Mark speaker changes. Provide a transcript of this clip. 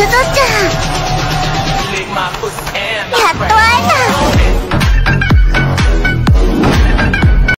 Speaker 1: やっと会